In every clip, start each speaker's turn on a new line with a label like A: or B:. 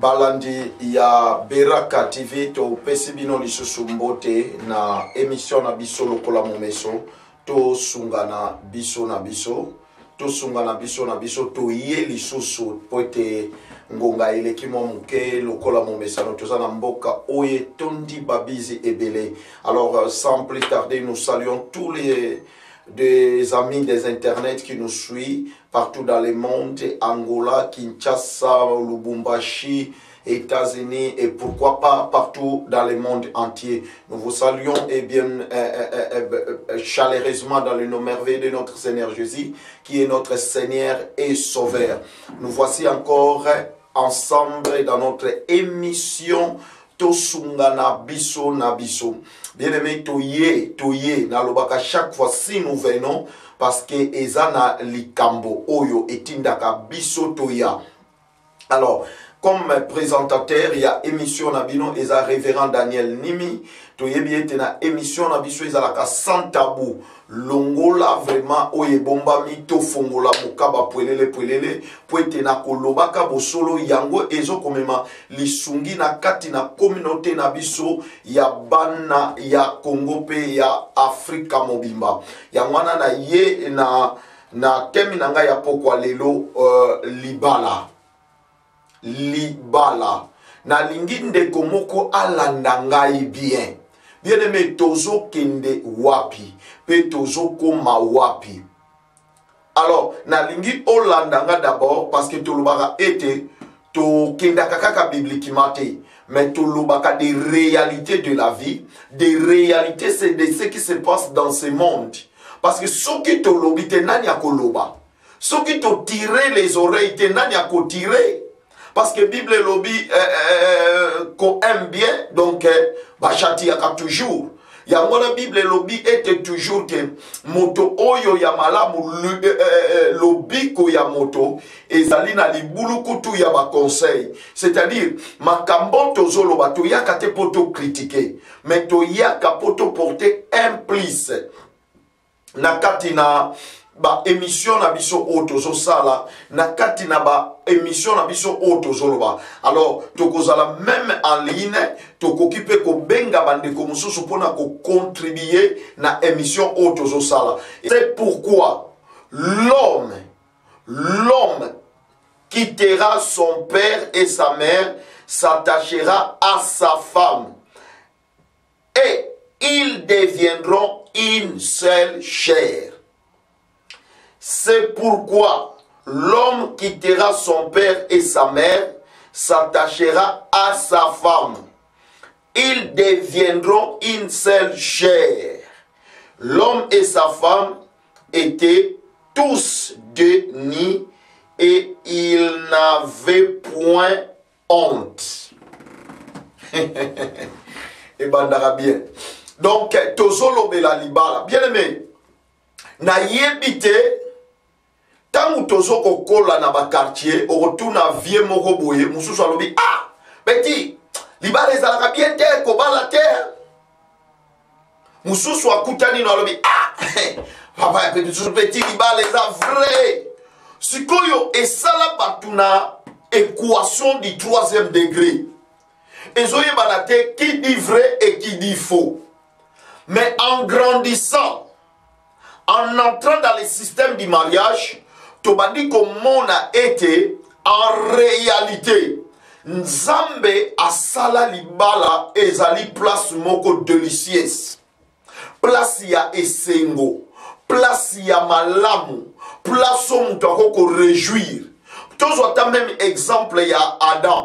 A: balandi ya beraka tv topesi bino lisusu mbote na emission na biso lokola momeso tosungana biso na biso tosungana biso na biso toye lisusu mpo ete ngonga eleki mwa moke lokola momesano toza na mboka oyo etondi babizi ebele alors euh, sans plus tarder nous saluons tous les des amis des internets qui nous suivent partout dans le monde angola kinshasa lubumbashi États-Unis et pourquoi pas partout dans le monde entier. Nous vous saluons et eh bien euh, euh, euh, chaleureusement dans le nom merveilleux de notre Seigneur Jésus, qui est notre Seigneur et Sauveur. Nous voici encore ensemble dans notre émission tosunga na biso na biso bien aimé toye toye nalobaka chaque fois si nous venons parce que eza na likambo oyo etindaka biso toya alors comme présentateur ya émission na bino eza révérend daniel nimi toyebi ete na émission na biso ezalaka sans tabou longola vraiment oyo ebombami tofongola mokaba pwelele pwelele mpo ete na kolobaka bosolo yango ezokomema lisungi na kati na kominauté na biso ya bana ya kongo mpe ya afrika mobimba yango wana na ye na na teme na ngai ya pokwa lelo uh, libala libala nalingi ndeko moko alanda ngai bien bien aime tozokende wapi mpe tozokoma wapi alors nalingi olanda nga d'abord parce que tolobaka ete tokendaka kaka bibliquement te mais tolobaka des réalités de la vie des réalités c'est de ce qui se passe dans ce monde parce que soki tolobi te nani akoloba soki totire les oreilles te nani akotire parce que bible elobi eh, eh, eh, ko aime bien donc bachatiyaka toujours yango wana bible elobi ete toujours ke moto oyo ya malamu eh, eh, eh, lobiko ya moto ezali na libulukutu ya baconseil c'est-à-dire makambo tozoloba toyaka te mpo tokritike mais toyaka mpo toporte un plice na kati na baémission na biso oyo tozosala na kati na baémission na biso oyo tozoloba alors tokozala meme en ligne tokoki mpe kobenga bandeko mosusu mpona kocontribue na émission oyo tozosala c'est pourquoi l'homme l'homme quittera son père et sa mère s'attachera à sa femme et ils deviendront une seule chair c'est pourquoi l'homme quittera son père et sa mère, s'attachera à sa femme. Ils deviendront une seule chair. L'homme et sa femme étaient tous deux nids. et ils n'avaient point honte ebandaka bien donc tozolobela libala bien aimé nayebi te ntango tozo kokola na bakartier okotuna vie moko boye mosusu alobi ah beti libala ezalaka bien te kobala te mosusu akutani na alobi ah papa ya petitusu mpe ti libala eza vrai sikoyo esala bato na équation du troisième degré ezoyebana te qui dit vrai et qui dit faux mais en grandissant en entrant dans le système du mariage tobandi komona ete en réalité nzambe asala libala ezali place moko deliciese place ya esengo place ya malamu place oyo moto akoki korejouir tozwa ata meme exemple ya adam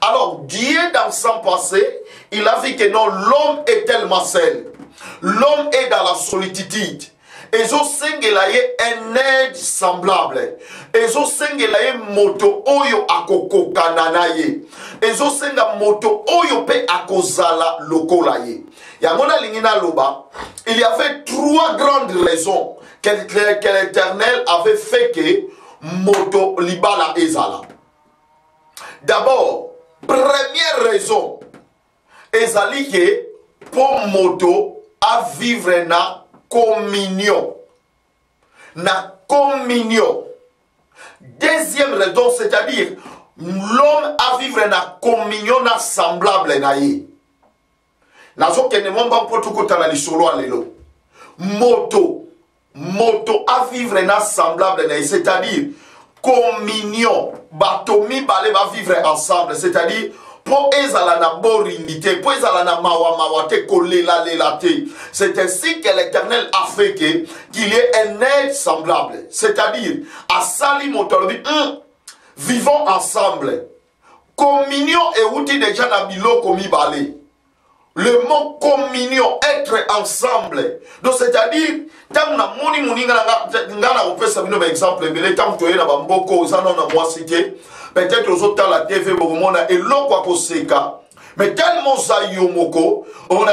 A: Alors, Dieu, dans son passé, il a vu que non, l'homme est tellement seul. L'homme est dans la solitude. ezosengela ye un aide semblable ezosengela ye moto oyo akokokana na ye ezosenga moto oyo mpe akozala lokola ye yango nalingi naloba il y avait trois grandes raisons que l'éternel avait fait que moto libala ezala d'abord première raison ezali ke mpo moto avivre na communion na communion deuxième raison c'est-à-dire l'homme avivre na communion na semblable na ye nazokende mwa mbangu mpo tokotala lisolo ya lelo moto moto avivre na semblable na ye c'est-à-dire communion bato mibale bavivre ensemble c'est-à-dire mpo ezala na boringi te mpo ezala na mawamawa te kolelalela te c'est ainsi que l'éternel a fait que qu'il y ait un aide semblable c'est-à-dire asali moto alobi mm, vivons ensemble communion euti deja na biloko mibale le mot communion être ensemble donc c'est-à-dire ntango namoni moninga nanga nga nakopesa bino baexemple ebele ntango toye na bamboko oza nao na mwasi te peut-être ozotala tv bokomona eloko akoseka mais tellement oza yo moko omona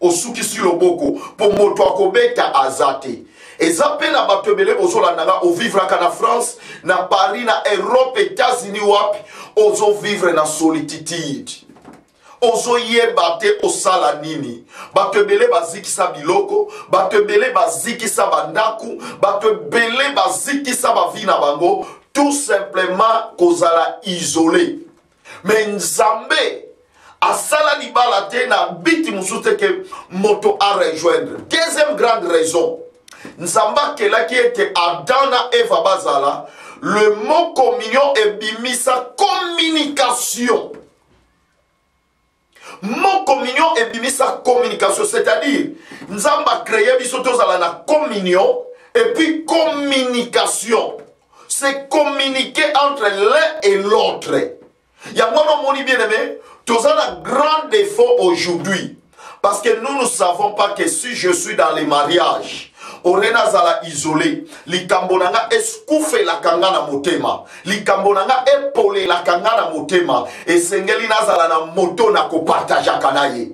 A: osukisi loboko mpo moto akobeta aza te eza mpe na bato ebele bozolanda nga ovivraka na france na paris na europe etats-unis wapi ozovivre na solititude ozoyeba te osala nini bato ebele bazikisa biloko bato ebele bazikisa bandako bato ebele bazikisa bavi na bango tout simplement kozala isole me nzambe asala libala te na biti mosusu te ke moto arejoindre deuxième grande raison nzambe akelaki ete adam na eva bazala le mot communion ebimisa communication Mon communion ebimisa communication, c'est-à-dire Nzambe a créé biso tozala na communion et puis communication. C'est communiquer entre l'un et l'autre. Yango wana omoni bien aimé, toza na grand défaut aujourd'hui. Parce que nous ne savons pas que si je suis dans les mariages, ore nazala isole likambo na nga eskufelaka nga na motema likambo na nga epolelaka nga na motema esengeli nazala na moto na kopartajaka na ye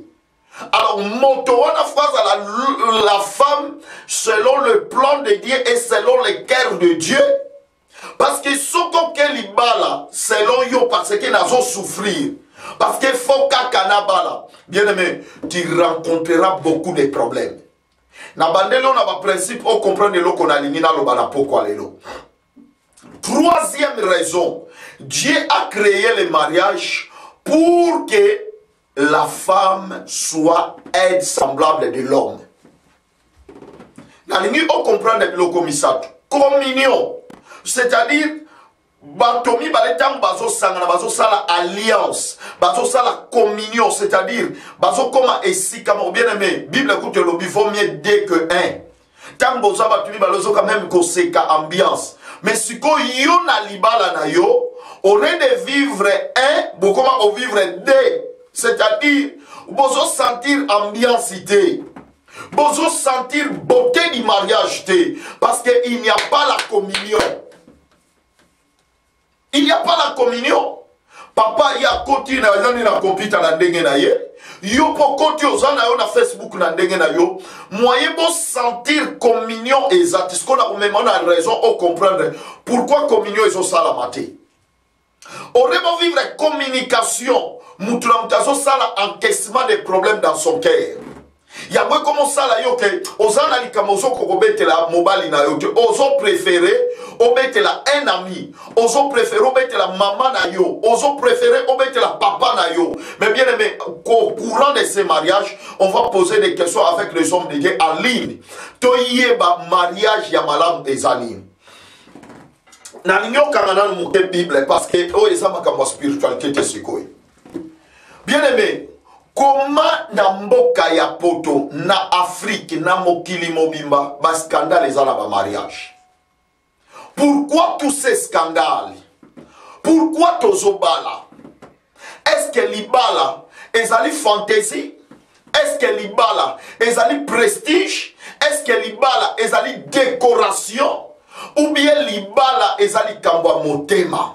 A: alors moto wana fo azala la femme selon le plan de dieu et selon le cœur de dieu parce que soki oke libala selon yo parce que nazo souffrir parce que fo kaka nabala bien aimé tu rencontreras beaucoup de problèmes na bandeli oyo na baprincipe ocomprendre eloko nalingi naloba na pokwa lelo Troisième raison, Dieu a créé le mariage pour que la femme soit aide semblable de l'homme. nalingi okomprendre biloko misato communion c'est-à-dire bato mibale ntango bazosangana bazosala alliance bazosala communion c'est-à-dire bazokoma esika moko bien aimé bible kutu elobi vaut mieux deux que un ntango boza bato mibale ozoka meme koseka ambiance mais sikoyo yo na libala na yo au lieu de vivre un bokoma kovivre deux c'est-à-dire bozosentir ambiance te bozosentir beauté du mariage te parce que il n'y a pas la communion il n'y a pas la communion papa ye akoti na yoni na kompyuta na ndenge na ye yo mpo okoti oza na yo na facebook na ndenge na yo moye bosentir communion eza te sikoyo na komema na raison ocomprendre pourquoi communion ezosalama te aurait bovivre communication motu na motu azosala encaissement des problèmes dans son cœur yango ekoma osala yo ke oza na likambo ozoko kobetela mobali na yo te ozo prefere obetela un ami ozo prefere obetela mama na yo ozo prefere obetela papa na yo mais bien aimé au courant de ce mariage on va poser des questions avec les hommes de dieu en ligne toyeba mariage ya malamu eza nini nalingi okanga nanu moke bible parce que oyo eza makambo ya spiritualité te sikoyo bien aimé koma na mboka ya poto na afrike na mokili mobimba bascandale eza na bamariage pourkui tous ces scandale pourkui tozobala eske libala ezali fantaisie eske libala ezali prestige eske libala ezali décoration ou bien libala eza likambo ya motema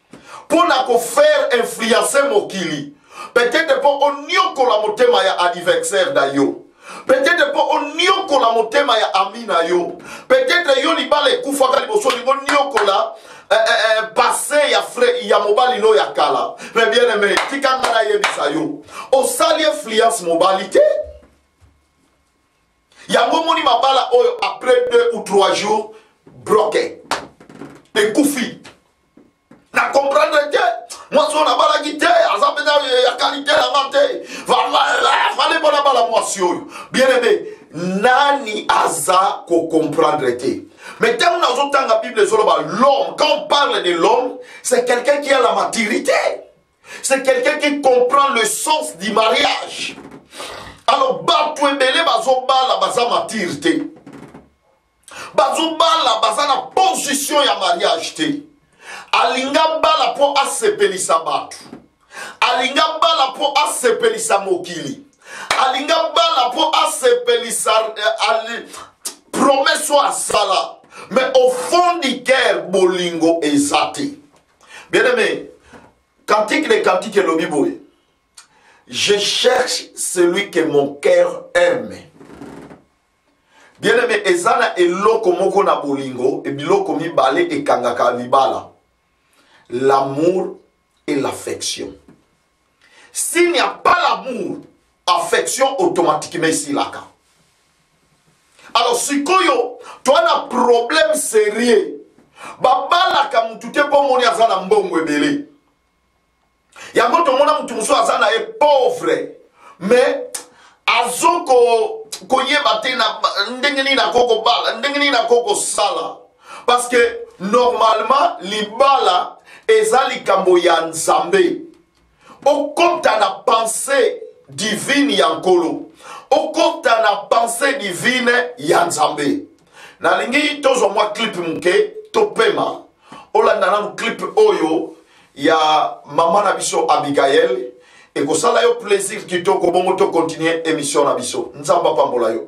A: mpo na kofaire influence mokili peut-être mpo oniokola motema ya adversaire na yo peut-être mpo oniokola motema ya ami na yo peut-être yo libala ekufaka liboso olingi oniokola eh, eh, eh, passe ya frai ya mobali no ya kala mais bien aimé tika ngai nayebisa yo osali influence mobali te yango omoni mabala oyo après deux ou trois jours bloke ekufi na comprendre te mwasi oyo nabalaki te aza mpenza ya kalite na nga te fale mpo nabala mwasi oyo bien aime nani aza kocomprendre te mais ntango nazotanga bible ezoloba l'homme quand on parle de l'homme c'est quelqu'un qui a la maturité c'est quelqu'un qui comprend le sens du mariage alors bato ebele bazobala baza matire te bazobala baza na position ya mariage te alinga bala mpo asepelisa bato alinga bala mpo asepelisa mokili alinga bala mpo asepelisa eh, ali, promese oyo asala mais au fond du cœur bolingo eza te bien aimé cantique de cantique elobi boye je cherche celui que mon cœur aime bien aime eza na eloko moko na bolingo e biloko mibale ekangaka libala l'amour et l'affection s'il n'y a pas l'amour affection automatiquement esilaka alors sikoyo toa na problème sérieux babalaka motu te mpo omoni aza na mbongo ebele yango tomona motu mosusu aza na ye pauvre mais azo ko koyeba te na ndenge nini akoki kobala ndenge nini akoki kosala parce que normalement libala eza likambo ya nzambe okota na pensée divine ya nkolo okota na pensée divine ya nzambe nalingi tozwa mwa clip moke topema olanda nanu clip oyo ya mama na biso abigaele ekosala yo plaisir kitoko bongo tokontinue émission na biso nzambe apambola yo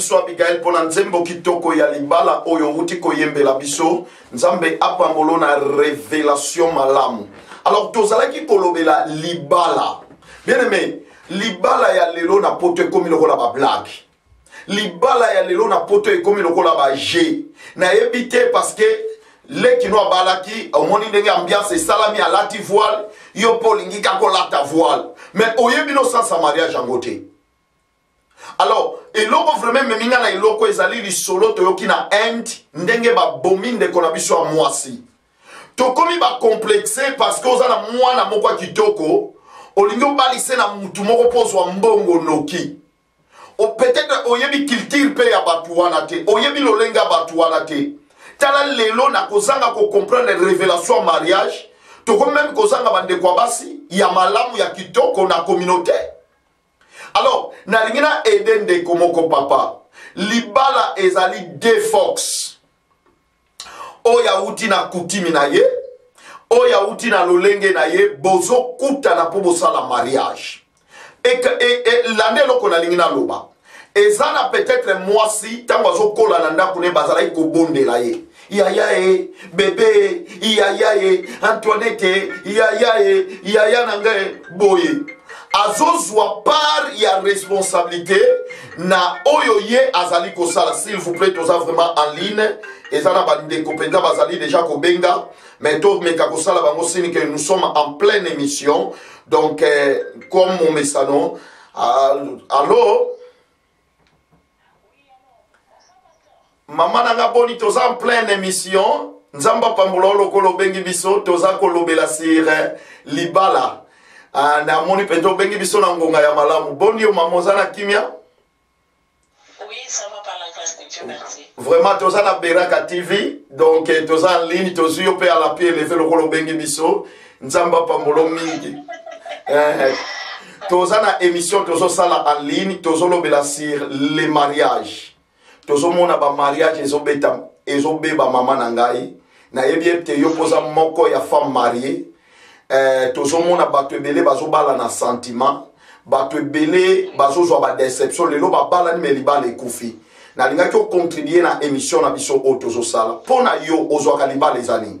B: biso abigail mpo na
A: nzembo kitoko ya libala oyo outi koyembela biso nzambe apambolo na revelation malamu alors tozalaki kolobela libala bien aime libala ya lelo na poto ekomi lokola bablage libala ya lelo na poto ekomi lokola baje nayebi te parceke lekino abalaki omoni ndenge ambiance esalami alati voile yo mpo olingi kaka olata voile mais oyebi nosansa mariage yango te alors eloko vraimen ememi ngai na eloko ezali lisolo toyoki na inde ndenge babomi ndeko na biso ya mwasi tokomi bacomplexe parce que oza na mwana moko ya kitoko olingi obalise na mutu moko mpo ozwa mbongo noki o peut-être oyebi culture pe ya bato wana te oyebi lolenge ya bato wana te tala lelo na kozanga kocomprendre révélation ya mariage tokomi meme kozanga bandeko ya basi ya malamu ya kitoko na communauté alors nalingi na aide ndeko moko papa libala ezali defox oyo awuti na kutimi na ye oyo awuti na lolenge na ye bozokutana mpo bosala mariage elanda eloko nalingi naloba eza na peut-être mwasi ntango azokola na ndako ne bazalaki kobondela ye yaya e bebe yaya e antoinette yaya e yaya na ngai boye azozwa part ya responsabilité na oyo ye azali kosala s'il vous plaît toza vraiment en ligne eza na bandeko mpenza bazali déjà kobenga mais tomeka kosala bango sini que nous sommes en pleine émission donc eh, comme momesano allo mama na nga boni toza en pleine émission nzambe apambola yo lokola obengi biso toza kolobela sur eh, libala ah, namoni mpenza obengi biso na ngonga ya malamu boni yo mama oza na kimia vraiment toza na beraka tv donc eh, toza en ligne tozwi yo mpe alapi eleve lokola obengi biso nzambe apambola mingi eh, toza na émission tozosala en ligne tozolobela sur le mariage tozomona bamariage ezobeta ezobeba mama na ngai nayebi ete yo mpoza moko ya femme marie eh, tozomona bato ebele bazobala na sentiment bato ebele bazozwa badeception lelo babalani me libala ekufi nalingaki okontribue na émission na biso oyo tozosala mpo na yo ozwaka libala eza nini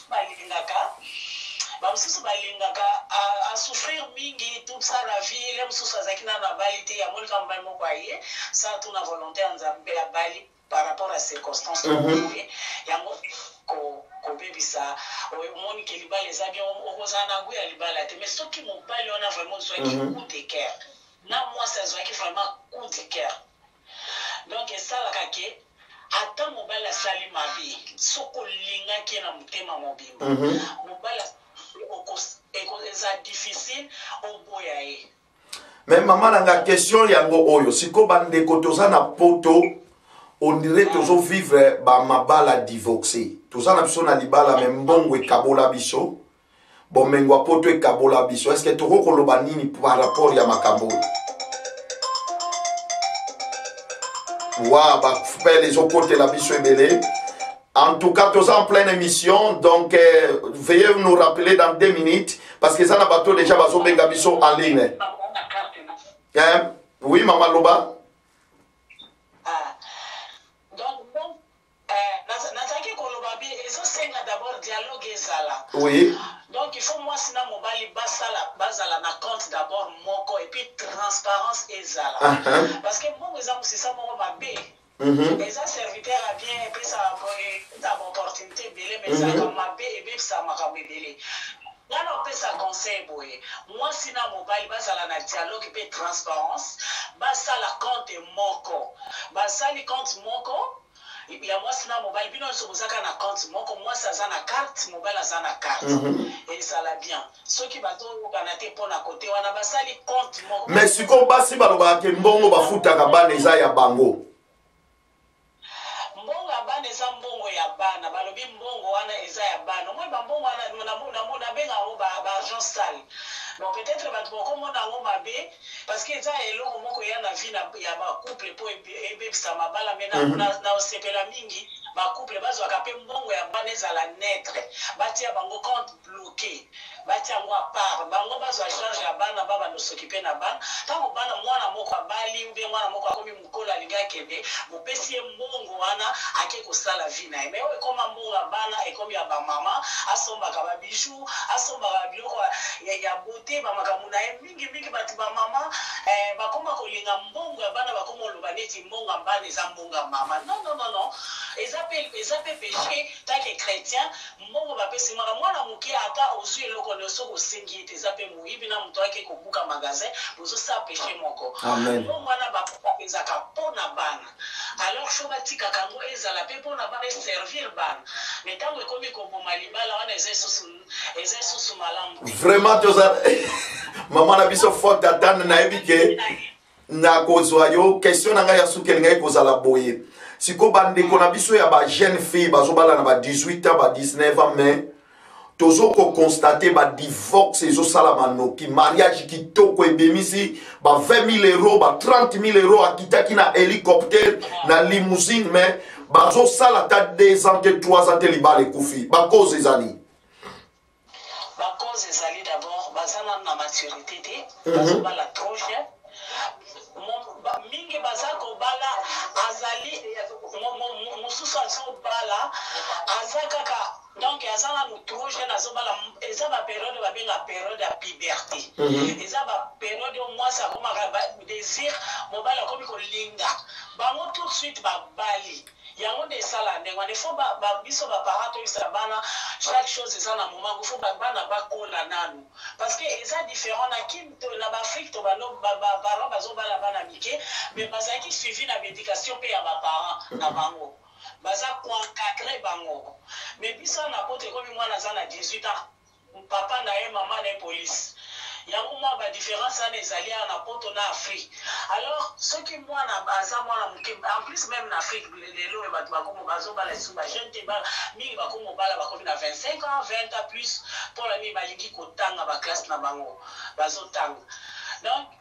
B: balingaka ba mususu balingaka a, a souffrir mingi toute ça la vie ele mususu azalaki nanu abali te yango likambo mobali moko aye sa tuna volonté ya nzambe abali par rapport à circonstance uh mhm. -huh. yango ko kobebisa omoni ke libala eza bien okozala na gout ya libala te mais soki mobali wana vraiment ozwaki mhm. coup de cœur na mwasi azwaki vraiment coup de cœur Donc esalaka ke ata mobali asali mabe soki olingaki ye na motema mobimba Mhm. mobali as- okos- eko- eza difficile oboya ye
A: me mama na nga question yango oyo siko bandeko toza na poto ondire tozovivre bamabala divorce toza na biso na libala me mbongo ekabola biso bomengo ya poto ekabola biso eske toko koloba nini par rapport ya makambo oyo wa bapele ezokotela biso ebele en tout cas toza en pleine émission donc eh, veuillez nous rappeler dans deux minutes parce que eza na bato déjà bazobenga biso en ligne eh, oui mama loba
B: Eh, naza- nazalaki koloba bi ezosenga d'abord dialogue ezala
A: Oui.
B: donc il faut mwasi na mobali basala bazala na compte d'abord moko et puis transparence ezala Aha. parce que mbongo eza mosisa moko mabe Mhm. eza serviteur ya bien epesa eza baopportunité ebele ma ezalaka mabe ebebisa makambo ebele Nga na pesa conseil boye, mwasi na mobali ba zala na dialogue pe transparence, ba sala compte moko. Ba sali compte moko ya mwasi na mobali, bino nioso boza kaka na compte moko, mwasi aza na carte, mobali aza na carte. Ezala bien. Soki ba zo yokana te po na cote wana, ba sali compte moko.
A: Mais sikoyo basi ba lobaka ke mbongo ba futaka bana eza ya bango.
B: Mbongo ya bana eza mbongo ya bana balobi mbongo wana eza ya bana omoni ba mbongo wana nabenga yango ba argent sale bon peut etre batu boko mona yango mabe parce que eza eloko moko eya na vie na ya ba couple po ebebisa mabala mais na, na, na osepela mingi ba couple bazwaka pe mbongo ya bana ezala neutre batia bango compte bloqué batia yango à part bango bazwa charge ya bana ba banosoki pe na bana ntango bana mwana moko abali ou bien mwana moko akomi Kolo alingi akende bopesi ye mbongo wana ake kosala vie naye mais oyo ekoma mbongo ya bana ekomi ya ba maman asombaka ba bijoux asombaka ba biloko ya beaute ba makambo naye mingi mingi batu ba maman eh bakoma kolinga mbongo ya bana bakoma koloba neti mbongo ya bana eza mbongo ya maman non non non non eza pe eza pe peche tant que chretien mbongo bapesi mwana mwana muke ata ozui eloko nioso soki osengi ye te eza pe moyibi na moto ake kobuka magasin bozosala peche moko mbongo wana bakokaezaka mpo na bana alors fo batikaka yango ezala mpe mpo na bana eservir bana me ntango ekomi koboma libala wana eza lisusu malamu
A: vraiment toza mama na biso forte atane nayebi ke nakozwa yo question na ngai ya suki elingaki kozala boye sikoyo bandeko na biso ya bajeune fille bazobala na ba 18 ans ba 19 ans mais tozo kokonstate badivorce ezosalama noki mariage kitoko ebemisi ba 20 000 euro ba 30 000 euro akitaki na hélicoptère na limousine mais bazosala ata 2 ans te 3 ans te libala ekufi bakoze ezali
B: ba cause ezali d'abord baza nanu na maturité te Mhm. bazobala trop jeune Mo- ba- mingi baza kobala azali mo- mo- mo- mosusu azobala aza kaka donc aza nanu trop jeune azobala eza baperiode babenga periode ya puberté
A: Mhm.
B: eza baperiode oyo mwasi akomaka ba- désir mobali akomi kolinga bango tout de suite babali Yango nde esala ndenge wana il faut ba ba biso ba parents toyebisa bana chaque chose eza na moment yango il faut ba bana ba kola nanu parce que eza different na kin to na ba Afrique to ba no ba ba parents bazo bala bana mike mais bazalaki suivi na ba education pe ya ba parents na bango baza ko encadrer bango mais biso awa na poto ekomi mwana aza na 18 ans papa na ye maman na ye police yango mua ba difference wana ezali awa na poto na afrique alors soki muana aza muana muke en plus meme na afrique lelo oyo bato bakomo bazobala lisusu ba jeune te ba mingi bakomo bala bakomi na 25 ans 20 ans plus mpona nini balingi kotanga ba classe na bango bazotanga donc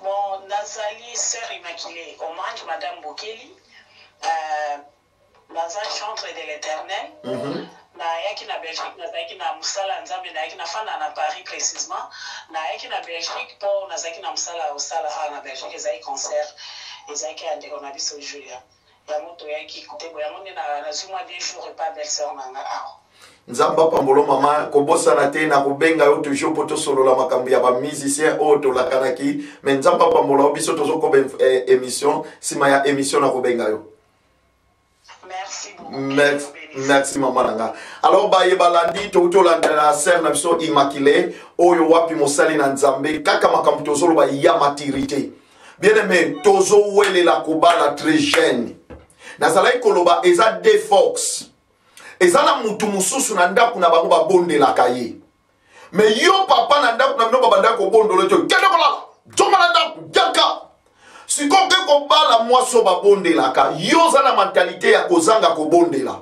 B: Bon, nazali sœur Immaculée Omange, Madame Bokeli. Euh, naza chantre de l'éternel
A: mm -hmm.
B: nayaki na belgique nazalaki na mosala ya nzambe nayaki nafanda na paris précisement nayaki na belgique mpo nazalaki na mosala ya kosala awa na belgique ezalaki concert ezalaki ya ndeko na biso julia Yango toyaki kutebo yango nde nazwi mwa deux jours epa belle sœur na nga awa.
A: nzambe apambolo mama kobosana te na kobenga yo toujours mpo tosolola makambo ya bamusicien oyo oh, tolakanaki me nzambe apambola yo biso tozokoba eh, émission nsima ya émission na kobenga yo
B: merci,
A: merci. merci mama na nga alors baye balandi touti olandela sere na biso immaculé oyo wapi mosali na nzambe kaka makambo tozoloba ya maturité bien aime tozowelela kobala très jeune nazalaki koloba eza de force eza na mutu mosusu na ndako na bango babondelaka ye me yo papa na ndako na bino babandaki kobondola te kende kolala zonga na ndako jaka sikoyo oke kobala mwasi oyo babondelaka yo oza na mentalite ya kozanga kobondela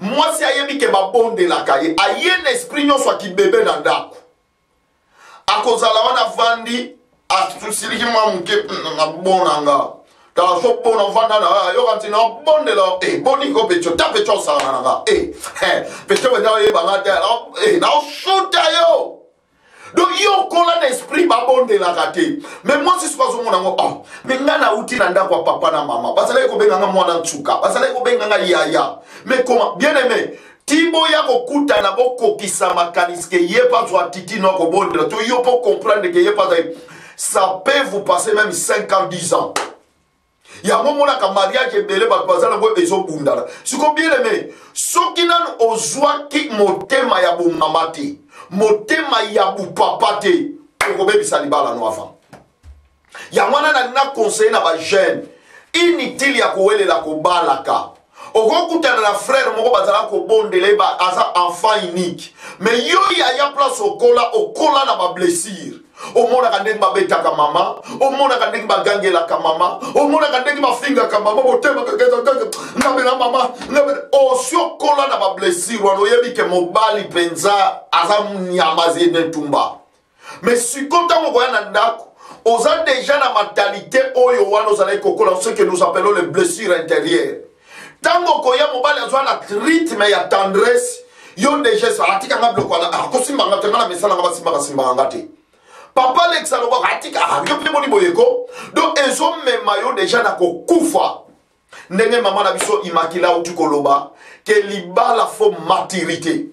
A: mwasi ayebi ke babondelaka ye aye na esprit nyonso akibebe na ndako akozala wana avandi atusiliki mwa moke na bona nga tazo bona vanda na ah, yoka ntina obondela eh, boni ko peco ta peco osangana na nga eh, eh, peco benda oyeba nga te naosuta yo donc yo okola na esprit babondelaka te mais mwasi soki azomona yango oh, me ngai nauti na ndako ya papa na mama bazalaki kobenga nga mwana nsuka bazalaki kobenga nga yaya mais koma bien aime ti boya kokutana bokokisa makanisi ke ye mpe azwa titi no akobondela to yo mpo comprendre ke ye mpe azali ça peut vous passer même 5 ans 10 ans yango omonaka mariage ebele bato baza nango ezobundana siko bien aime soki nanu ozwaki motema ya bomama te motema ya bopapa te okobebisa libala no avant yango wana nalingi na conseille na bajeune inutile ya kowelela kobalaka okokutana na frere moko bazala kobondela ye aza enfant unique me yo yaya place okola okola na bablessire omonaka ndenge babetaka mama omonaka ndenge bagangelaka mama omonaka ndenge bafingaka mama motema ngamela mama osi okola na bablessire wana oyebi ke mobali mpenza aza nyama zene ntumba mais siko ntango okoya na ndako oza deja na mentalite oyo wana ozalaki kokola ce que nous appelons les blessures intérieures ntango okoya mobali azwa na rythme ya tendresse yo deja esa atika nga biloko wana akosimba nga te nga na misala nga basimbaka simbaka nga te papa alex alobaka atika ah, yo mpe moni boyeko donc ezomema yo deja na kokufa ndenge mama na biso imakila auti koloba ke libala fo maturité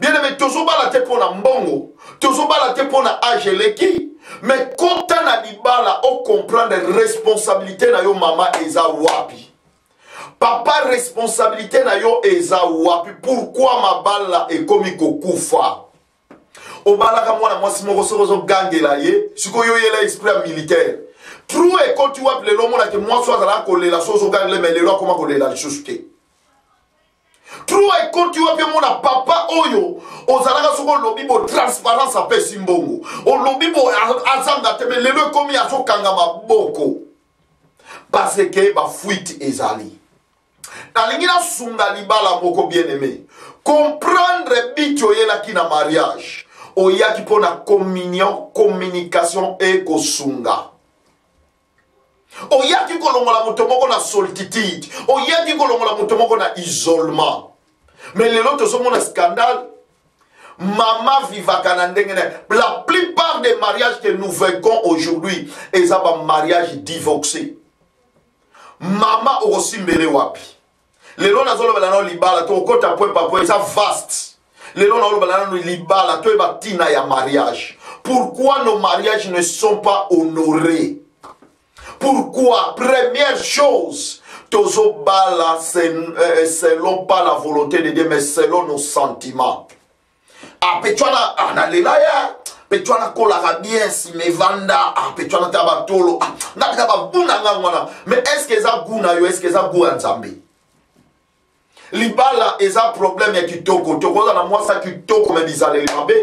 A: bien aime tozobala te mpo na mbongo tozobala te mpo na age eleki me kota na libala ocomprendre responsabilité na yo mama eza wapi papa responsabilité na yo eza wapi pourkui mabala ekomi kokufa obalaka mwana mwasi moko soki ozogangela ye sikoyo oyela esprit ya militaire trou ekoti wapi lelo omonake mwasi oyo azalaka kolela so ozogangela me lelo akoma kolela lisusu te trou ekoti wapi omona papa oyo ozalaka soki olobi bo transparence apesi mbongo olobi bo azanga te me lelo ekomi azokanga maboko parce ke bafuite ezali nalingi nasunga libala moko bien aime comprendre biti oyelaki na mariage oyaki mpo na communion communication ekosunga oyaki kolongola moto moko na soltitude oyaki kolongola moto moko na isolement mais lelo tozomona scandale mama vivaka na ndenge na la plupart des mariages que nous vaincons aujourd'hui eza bamariage divorcé mama okosimbele wapi lelo nazolobela nao libala tokokota pwe papwe eza vaste lelo naolobela nano libala toyeba ntina ya mariage pourquoi nos mariages ne sont pas honorés pourquoi première chose tozobala euh, selon pas la volonté de dieu mais selon nos sentiments ah petwana ah nalela ye petwana kolaka bien nsima evanda ah petwana ta batolo ah nga peta babuna nga wana mais est ce que eza gu na yo est ce que eza gu ya nzambe libala eza problème ya kitoko tokozala na mwasi ya kitoko me bizaleli mabe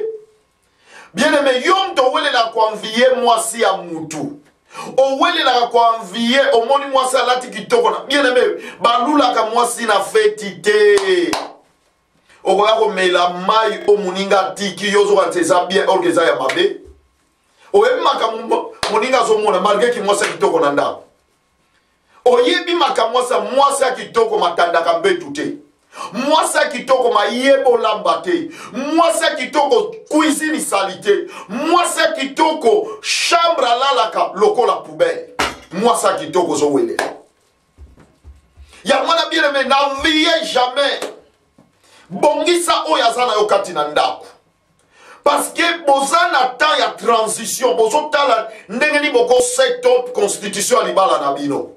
A: bien aime yo moto owelelaka koanviye mwasi ya mutu owelelaka koanviye omoni mwasi alati kitoko na bien aime balulaka mwasi na feti te okoya komela mai oyo moninga atiki yo ozokanisa eza bien orke eza ya mabe oyebi makambo moninga azomona malgre kimwasi ya kitoko na ndako oyebi makambo asa mwasi ya kitoko matandaka mbetu te mwasi ya kitoko mayeba olamba te mwasi ya kitoko cuisine sali te mwasi ya kitoko chambre alalaka lokola poubele mwasi ya kitoko ozowelela yango wana bien aime na oublie jamais bongisa oyo aza na yo kati na ndako parce que boza na temps ya transition bozotala ndenge nini bokose top constitution ya libala na bino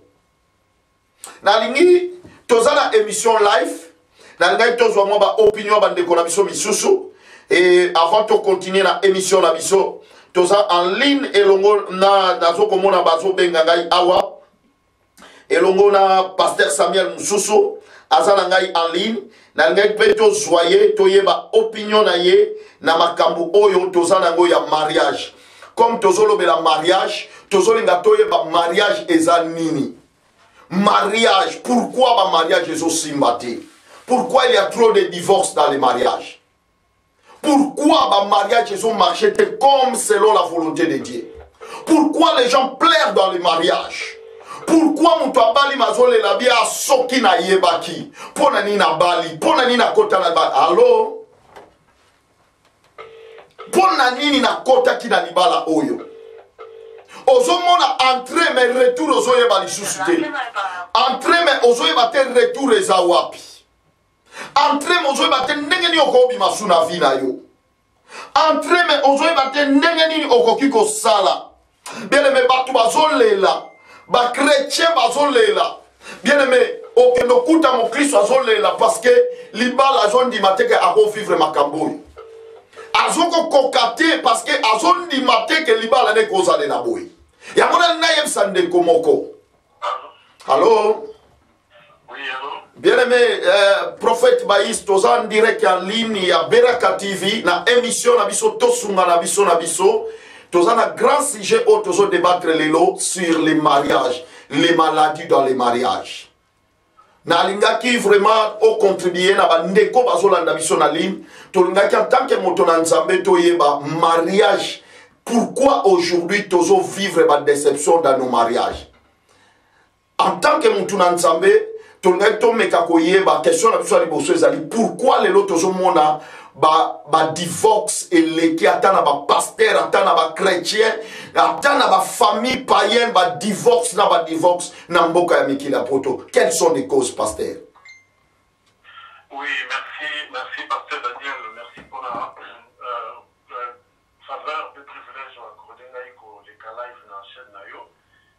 A: nalingi toza na émission live nalingaki tozwa mwa baopinion ya bandeko na biso misusu e avant tocontinue na émission na biso toza en ligne elongo nazokomona bazobenga ngai awa elongo na pasteur samuel mususu aza na ngai en ligne nalingaki mpe tozwa ye toyeba opinion na ye na makambo oyo toza na yango ya mariage comme tozolobela mariage tozolinga toyeba mariage eza nini mariage pourquoi bamariage ezosimba te pourquoi il y a trop de divorce dans les mariages Pourquoi ba mariage ezo marche te comme selon la volonté de Dieu? Pourquoi les gens pleurent dans les mariages? pourkua moto abali mazolela bia soki nayebaki mpo na nini nabali mpo na nini nakota na libala alo mpo na nini nakotaki na libala oyo ozomona entre me retour ozoyeba lisusu te entre me ozoyeba te retour eza wapi entre me ozoyeba te ndenge nini okobima su na vie na yo entre me ozoyeba te ndenge nini okoki kosala bieneme bato bazolela bakretien bazolela bieneme okende okuta mokristo azolela parceke libala azondima te ke akovivre makambo oyo azokokoka te parceke azondima te ke libala nde kozale na boye yango nani nayebisa ndeko moko alo Bien aimé, euh, prophète Baïs, toza en direct en ligne ya Beraka TV, na émission na biso, tosunga na biso na biso. Toza na grand sujet au tozo débattre lelo sur les mariages, les maladies dans les mariages. nalingaki vraiment ocontribue na bandeko bazolanda biso na ligne tolingaki en tant que moto na nzambe toyeba mariage pourquoi aujourd'hui tozo vivre badéception dans nos mariages en tant que mutu na nzambe tolingaki tomeka koyeba question na biso ya liboso ezali pourquoi lelo tozomona badivorce ba eleki ata na bapaster ata na bachrétien ata na bafamille païenne badivorce na badivorce na mboka ya mikili ya poto quelles sont les causes paster
C: oui merci merci paster daniel merci mpona euh, euh, faveur de privilège accordé ngai koleka live na chaîne na yo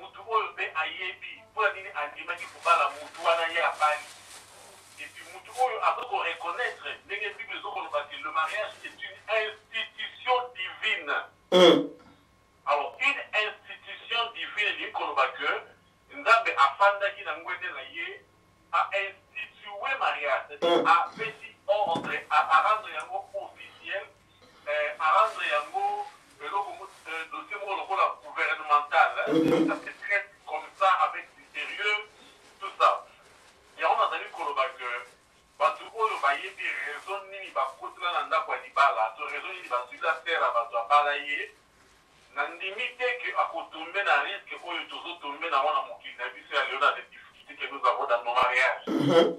C: Mutu oyo pe ayebi pona nini andimaki kobala mutu wana ye abali et puis mutu oyo akoki ko reconnaitre ndenge bible ezo koloba que le mariage est une institution divine alors une institution divine elingi koloba que nzambe afandaki na ngwende na ye a institue mariage c'est
A: à dire
C: apesi ordre a rendre yango officiel eh, a rendre yango eloko mo- eh, dossier moko lokola gouvernemental eh,
A: Mhm.
C: ça se traite comme ça avec du serieux tout ça yango nazali koloba que bato oyo bayebi raison nini bakotela na ndako ya libala to raison nini bazwi la sere ya bato abala ye nandimi te ke akotombe na risque oyo tozotombe na wana mokili na biso ya lelo na les difficultés que nous avons dans nos mariages
A: Mhm.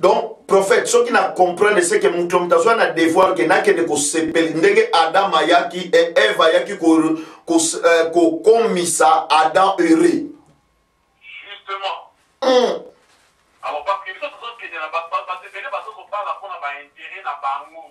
A: donc prophète soki na comprendre seke moto ya moto azwa na devoir ke nakende kosepeli ndenge adam ayaki e eve ayaki kokomisa ko, ko, euh, adam heureux
C: justement
A: mm.
C: alors parce que biso tozokende na basepele bazokobala mpo na baintérêt na bango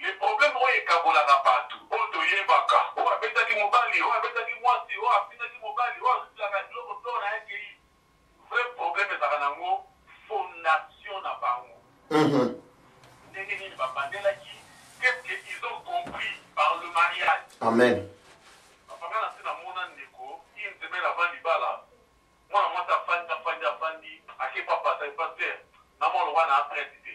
C: Les problèmes oyo ekabolaka batu, oyo toyebaka, oyo abetaki mobali, oyo abetaki muasi, oyo afingaki mobali, oyo azuilaka biloko too naye akeyi, vrai problème ezalaka nango fondation na bango. Ndenge nini babandelaki, qu'est ce que ils ont compris par le mariage.
A: Amen.
C: Papa nga nasi namona ndeko une semaine avant libala, mwana mwasi afandi afandi afandi ake papa pasteur namona
A: lokola
C: naa prete te.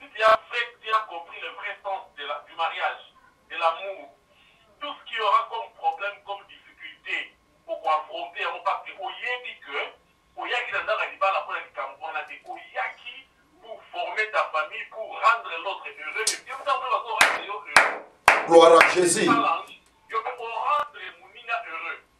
C: Si tu as vrai tu as compris le vrai sens de la du mariage de l'amour tout ce qui aura comme problème comme difficulte oko affronter yango parce que oyebi que oyaki na nzanga libala pona likambu wana te oyaki pour former ta famille pour rendre l'autre heureux et puis tango bazo rendre yo heureux
A: gloire à
C: Jesus yo pe
A: o
C: rendre muninga heureux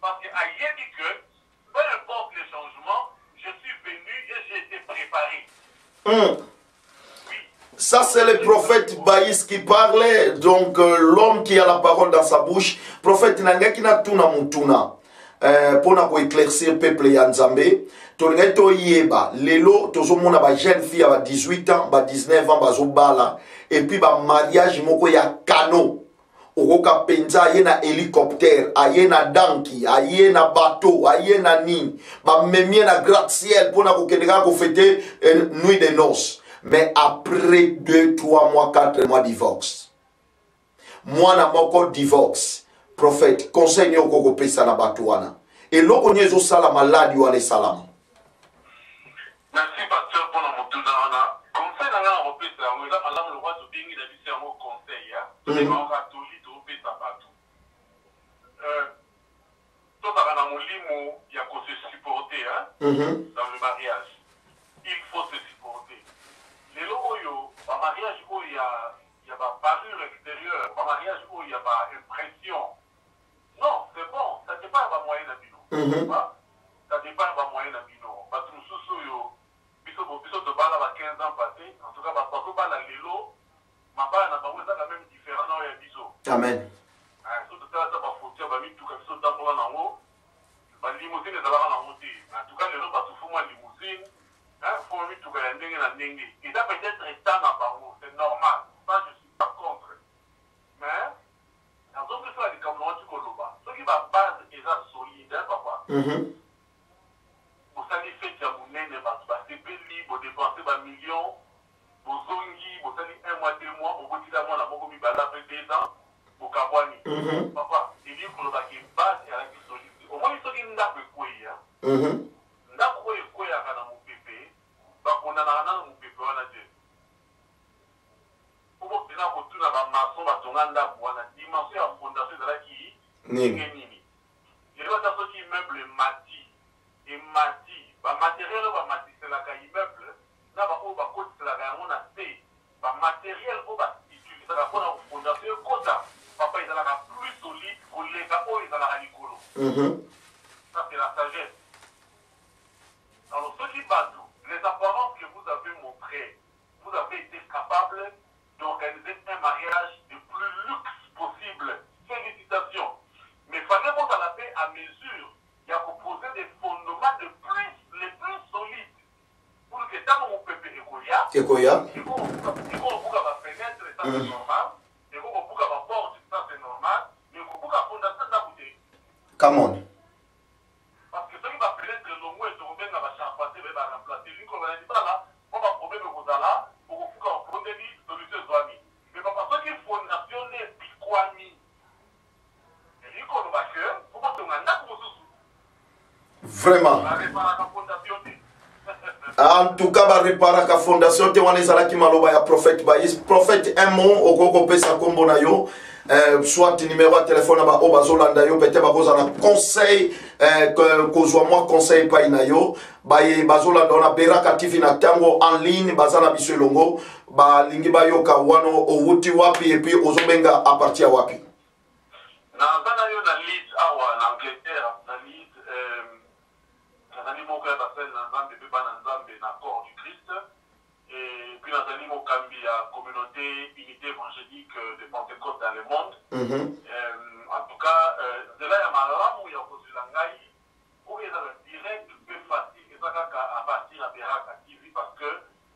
C: Parce que ayebi que peu importe le changement, je suis venu et j'ai été
A: preparer.
C: Hum.
A: Ça, c'est le prophète Baïs qui parlait, donc euh, l'homme qui a la parole dans sa bouche. Prophète Nangaki na tuna mutuna. Euh, pour na éclaircir peuple ya Nzambe. Tolingaki toyeba lelo tozomona ba jeune fille ya ba 18 ans, ba 19 ans bazobala et puis ba mariage moko ya canon. okoka mpenza aye na hélicoptère aye na danki aye na bateau aye na nini bamemi ye na gratte ciel mpo na kokende kaka kofete eh, nuit de noce mais après 2 3 mois 4 mois divorce mwana moko divorce prophète conseil nini okoki kopesa na bato wana eloko nini ezosala maladi wana esalama
C: Merci pasteur pona motuna wana. Conseil na ngai nako pesa yango eza malamu lokola to bengi na biso yango conseil hein ezalaka toli to pesa batu euh tozalaka na molimo ya ko se
A: supporter hein
C: dans le mariage il faut se supporter lelo oyo ba mariage oyo ya ya ba parure exterieur ba mariage oyo ya ba impression Non c'est bon ça depend ya ba moyen na bino
A: n'est-ce
C: pas ça depend ya ba moyen na bino batu mususu oyo biso bo biso tobala ba 15 ans passe en tout cas batu bazo bala lelo mabala na bango ezaka meme different na oyo ya biso
A: amen
C: eh, so totala ata ba photo ya ba mituka biso tambola na ngo ba limousine ezalaka na ngo te en tout cas lelo batu fuma limousine hein fuma mituka ya ndenge na ndenge eza peut-être temps na bango c'est normal ça je suis pas contre mais Na zongeli la likambo na waki ko loba. Soki ba base eza solide hein papa.
A: Uhmm.
C: Bo sali fete ya munene batu ba sepeli bo depense ba millions bo zongi bo sali un mois deux mois bo boti ata mwana moko mibale après deux ans bo
A: kabwani. Uhmm.
C: Papa elingi ko loba ke base ezalaki solide te. Omoni soki ndaku ekweyi
A: hein.
C: Uhmm. Ndaku oyo ekweyaka na mupepe ba kondanaka nanu mupepe wana te. Bongo pena kotuna ba maçon ba tonga ndaku wana dimension ya fondation ezalaki ndenge nini? Lelo ata soki immeuble emati emati ba materiel oyo ba matiselaka immeuble na ba oyo ba kotiselaka yango na se ba materiel oyo ba utilisaka pona fondation ekota papa ezalaka plus solide koleka oyo ezalaka likolo ça c'est la sagesse alors soki batu les apparences que vous avez montre Vous avez ete capable d'organiser un mariage de plus luxe possible felicitations mais fallait bozala pe à mesure ya ko poser des fondements de plus les plus solides pour que tango mupepe ekoya
A: ekoya
C: ekoki kobuka ba fenetres ça c'est normal ekoki kobuka ba portes ça c'est normal mais kobuka fondation ndaku te
A: come on
C: Parce que soki ba fenetres elongwe toko benga ba charpentiers baye ba remplacer elingi koloba na libala mwa ba problèmes ekozala bokofuka ofondeli solution ezuami mais papa soki fondation nde epikwami elingi koloba que faut botonga ndaku mosusu.
A: Vraiment.
C: Ba reparaka fondation te.
A: en tout cas bareparaka fondation te wana ezalaki maloba ya prophète bayis prophète un mot okoki kopesa nkombo na yo Euh, soit numéro ya telefone ya baoyo bazolanda yo peut-être bakozala na conseil euh, kozwa mwa conseil epai na yo baye bazolanda wana beraka tv na ntango en ligne baza na biso elongo balingi bayoka wana owuti wapi epuis ozobenga apartir ya wapi
C: naza na yo na lise awa na angleterre na lise euh, Nazali moko ya basali na Nzambe mpe bana Nzambe na Corps du Christ et puis nazali mokambi ya communaute Unite Evangelique de Pentecote dans le monde. En tout cas, nzela ya malamu ya kozwela ngai mpo ezala direct mpe facile eza kaka à partir ya Beraka TV parce que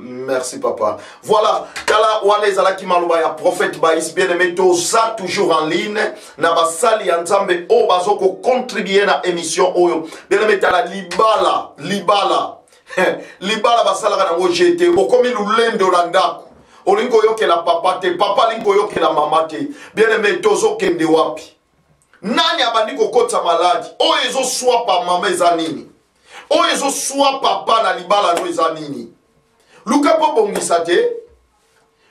C: Merci
A: papa. Voilà, tala wana ezalaki maloba ya prophète Baïs bien aimé toza toujours en ligne na basali ya Nzambe oyo bazo ko contribuer na émission oyo. Bien aimé tala libala, libala. libala basalaka nango jete okomi lulendo na ndako olingi koyokela papa te papa alingi koyokela mama te bien aimé tozokende wapi nani abandi kokotisa maladi oyo ezoswapa mama eza nini oyo ezoswa papa na libala no eza nini luka mpo bongisa te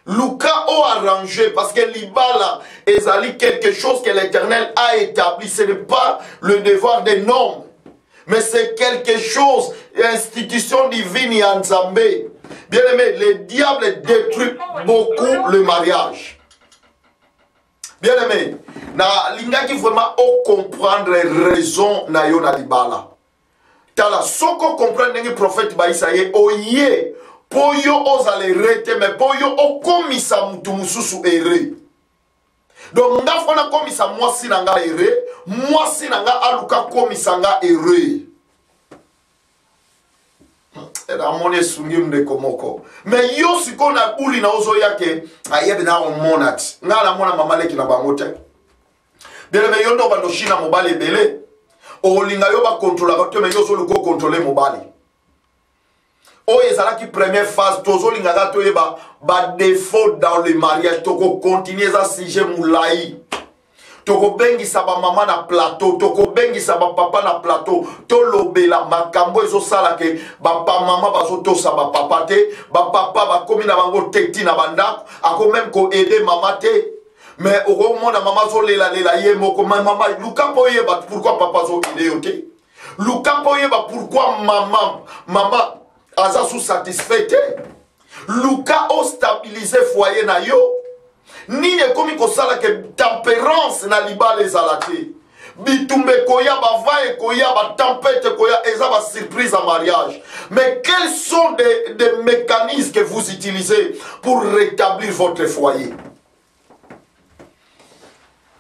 A: luka o arrange parce que libala ezali quelque chose que l'éternel a établi ce n'est pas le devoir des normes mais c'est quelque chose institution divine ya nzambe bien aimé le diable détruit beaucoup le mariage bien aimé nalingaki vraiment ocomprendre raison na yo na libala tala soki ocomprendre ndenge prophète bayisa ye oye mpo yo ozala ere te me mpo yo okomisa motu mosusu ere donc nga fo nakomisa mwasi na nga ere mwasi na nga aluka komisa nga ere namoni esungi ndeko moko me yo sikoyo na buli na ozoya ke ayebi na omona ti ngai namona mama leki na bango te bieleme yo nde obanda oshina mobali ebele okolinga yo bakontrolaka te me yo ozoluka okontrole mobali oyo ezalaki première phase tozolingaka toyeba badefaut dans le mariage tokokontinue eza sujet molai tokobengisa bamama na plateau tokobengisa bapapa na plateau tolobela makambo ezosala ke bapamama bazotosa bapapa te bapapa bakomi na bango te ntina bandako ako meme koede mama te mais okomona mama azolelalela ye moko ma mama luka mpo oyeba pourkui papa azoede yo te luka mpo oyeba pourkui mama mama aza sous satisfait te luka o stabilize foyer na yo nini ekomi kosala ke temperance na libala ezala te bitumba ekoya bava ekoya batempete ekoya eza basurprise ya mariage mais quels sont des, des mécanismes que vous utilisez pour rétablir votre foyer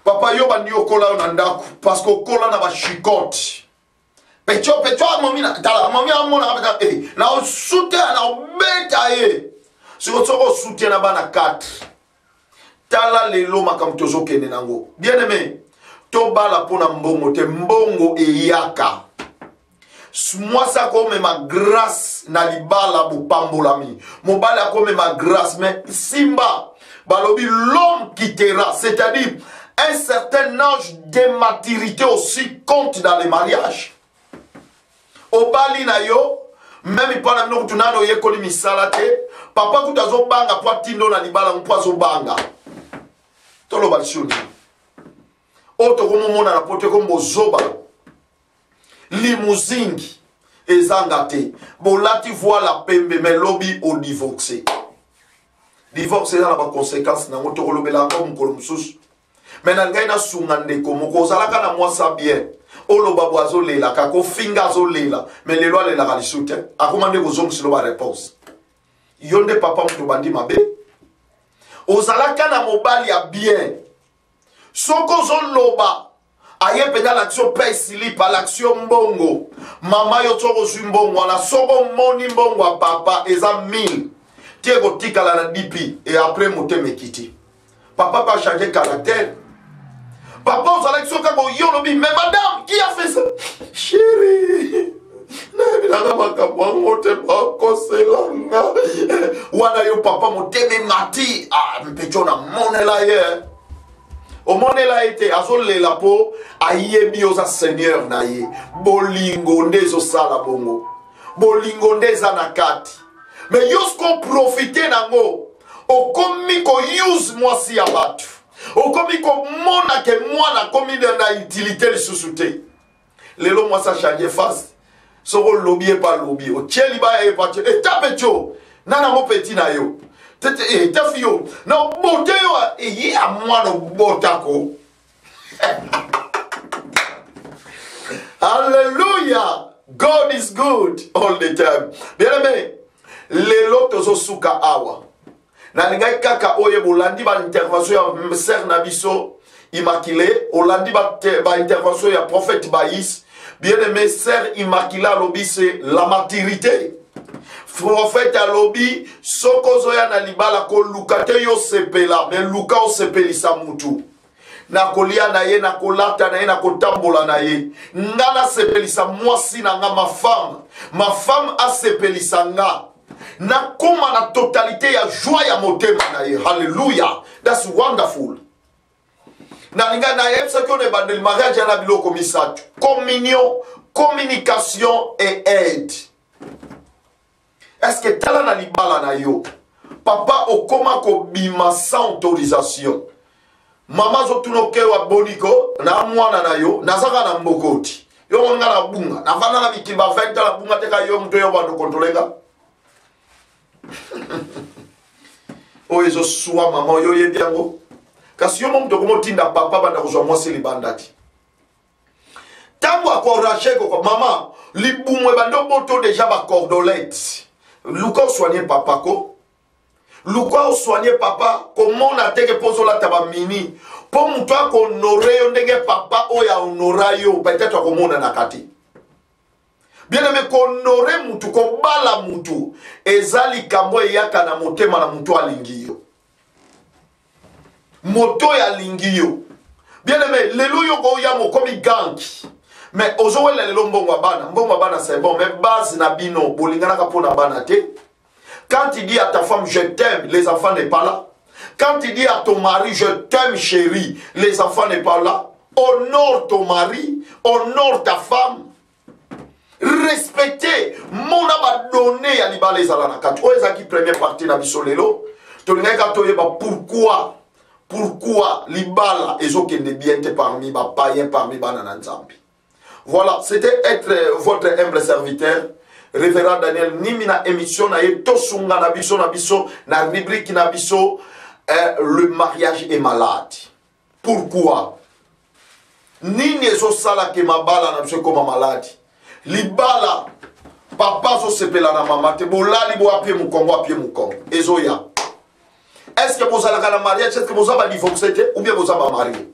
A: papa yo baniokola yo na ndako parce que okola na bachikote pecho pecho amomi na tala amomi amonaka mpe kaka e na osutela na obeta ye siko soki osute na bana 4 tala lelo makambo tozokende nango bien aime tobala mpo na mbongo te mbongo eyaka mwasi akomema grâce na libala bopambolami mobali akomema grâce me simba balobi l'homme quittera c'est-à-dire un certain âge de maturité aussi compte dans le mariage obali na yo meme mpo na bino kutu nani oyekoli misala te papa kutu azobanga mpo atindo na libala mpo azobanga toloba lisusu nini oyo tokomomonana mpo te kombozoba limuzingi ezanga te bolati voila pembe me lobi odivorce divorce eza na baconséquence nango tokolobela yango mokolo mosusu me na ngai nasunga ndeko moko ozalaka na mwasa bien oloba bo azolelaka kofinga azolela me lelo alelaka lisu te akoma nde kozongisilo bareponse yo nde papa moto obandi mabe ozalaka na mobali ya bien soki ozoloba aye mpenza alakisi yo pay slip alakisi yo mbongo mama yo soki ozwi mbongo wana soki omoni mbongo ya papa eza 1000 ti ekotikala na dp e apres motema ekiti papa mpe achange caractère papa ozalaki soki kaka oyo olobi mais madame qui a fait ça chérie nayebelaka makambo yango te bakoselanga wana yo papa motema emati ah, mpeco namonela ye omonela ye te azolela mpo ayebi oza seigneur na ye bolingo nde ezosala bongo bolingo nde eza na kati me yo soko profite nango okomi kouse mwasi ya bato okomi komona ke mwana akomi na utilité lisusu te lelo mwasi achange face soko lobi epa lobi otie libaya epa tie etape tio na nango peti na yo etafi eh, yo na obote yo eye ya mwana obotako alleluya god is good all the time bien aime lelo tozosuka awa nalingaki kaka oyo bolandi baintervention ya ser na biso immaculé olandi baintervention ya prophète baïs bien aimé ser immaculé alobi se la maturité prophète alobi soki ozoya na libala koluka te yo osepela me luka osepelisa mutu na kolia na ye na kolata na ye na kotambola na ye nga nasepelisa mwasi na nga mafame mafame asepelisa nga nakoma na totalite ya joie ya motema na ye halleluya thats wonderful nalinga nayebisaki ono ebandeli mariage yana biloko misato communion communication et aide eske tala na libala na yo papa okoma kobima sans autorisation mama azotuna okewa boni ko na mwana na yo nazaka na mbokoti yo moni nga nabunga nafanda na mikili ba 20 ans nabunga te ka yo moto yo bando kontrole nga oyo ezoswa mama oyo oyebi yango kasi yo mo moto okomi otinda papa banda kozwa mwasi libanda te ntango akorage koko mama libumu ebandi oboto deja bacordolete luka osoigne papa ko luka osoigne papa komona teke mpo ozolata bamini mpo moto akohonore yo ndenge papa oyo ahonora yo peut-être akomonanaka te bien aime kohonore motu kobala motu eza likambo eyaka na motema na motu alingi yo moto oyo alingi yo bien aime lelo yo okoya mokomi ganki mais ozowelela lelo mbongo ya bana mbongo ya bana c'est bon mais base na bino bolinganaka mpo na bana te quand il dit à ta femme je t'aime les enfants n'est pas là quand il dit à ton mari je t'aime chérie les enfants n'est pas là honore ton mari honore ta femme respecte mona badone ya libala ezala na kati oyo ezalaki première partie na biso lelo tolingaki kaka toyeba pourquoi pourquoi libala ezokende bien te parmi bapayen parmi bana na nzambe voilà c'était être euh, votre humble serviteur révérend daniel nimi na émission na ye tosunga na biso na biso na rubrique na biso euh, le mariage est malade pourkua nini ezosala ke mabala na biso ekoma maladi libala papa azosepela na mama te bolali bo apie mokongo apie mokongo ezoya estce bozalaka na mariage estce boza badivorce te ou bien boza bamarie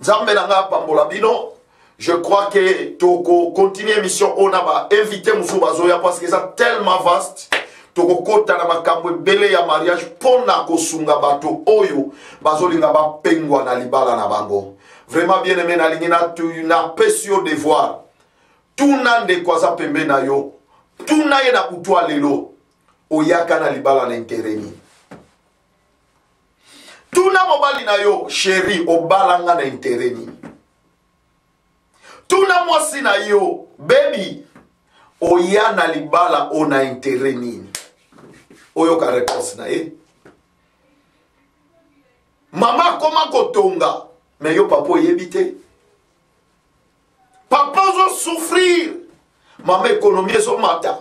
A: nzambe na ngai apambola bino je crois que toko continue émission oyo na bainvité mosusu bazoya parce que eza tellement vaste tokokota na makambo ebele ya mariage mpo na kosunga bato oyo bazolinga bapengwa na libala na bango vraiment bien aimé nalingi napesi yo devoir tuna ndeko aza pembe na yo tuna ye na butwa lelo oyaka na libala na intereni tuna mobali na yo sheri obala nga na intere nini tuna mwasi na yo bebi oya na libala o na intere nini oyoka reponse na ye mama akoma kotonga me yo papa oyebi te papa ozo souffrir mama ekonomi ezomata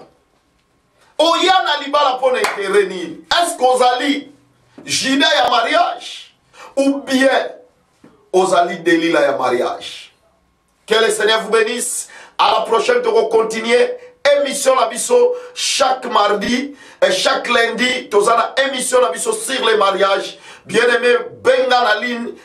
A: oya na libala mpo na intere nini estce ozali jida ya mariage ou bien ozali delila ya mariage que le seigneur vous bénisse à la prochaine toko continuer émission na biso chaque mardi et chaque lundi toza na émission na biso sur les mariages bien aimé benga na ligne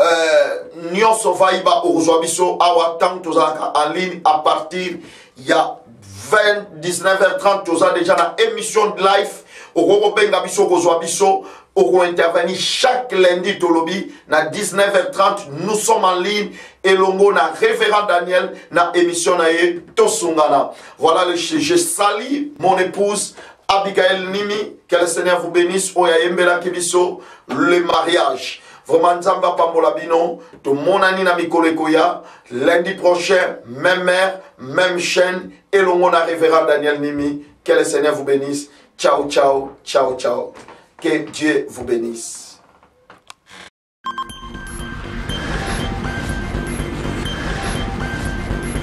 A: euh, nyonso vaiba okozwa biso awa ntango tozalaka en ligne à partir ya 20 19h30 toza déjà na émission de life okoki kobenga biso okozwa biso okointervenir chaque lundi tolobi na 19h30 nous sommes en ligne elongo na révérend daniel na émission na ye tosungana voilà le je sali mon épouse abigail nimi que le seigneur vous bénisse oyo ayembelaki biso le mariage Vraiment Nzambe apambola bino. Tomonani na mikolo ekoya. Lundi prochain, même heure, même chaîne. Elongo na Révérend Daniel Nimi. Que le Seigneur vous bénisse. Ciao, ciao, ciao, ciao. Que Dieu vous bénisse.